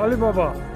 Alibaba.